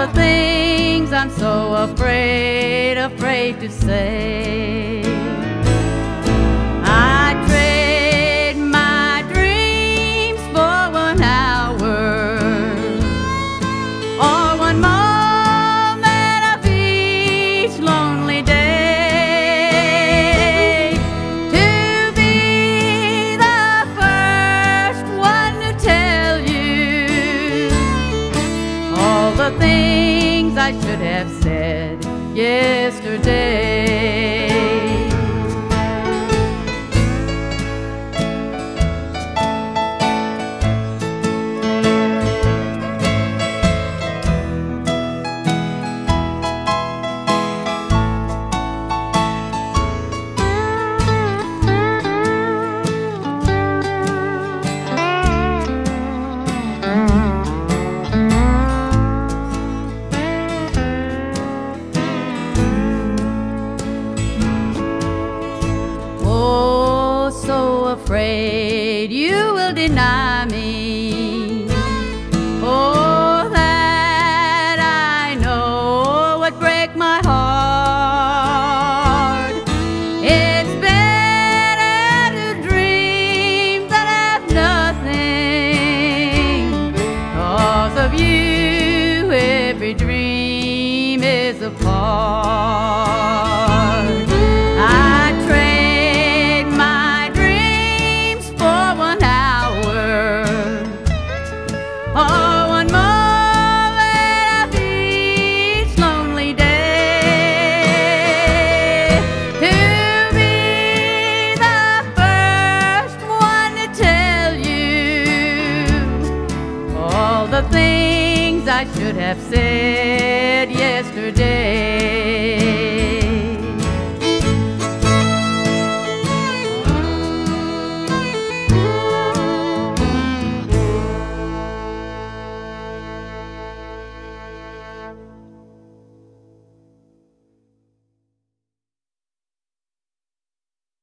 The things I'm so afraid, afraid to say. The things I should have said yesterday. Afraid you will deny me. Oh, that I know would break my heart. It's better to dream that I've nothing. Cause of you, every dream is a part. The things I should have said.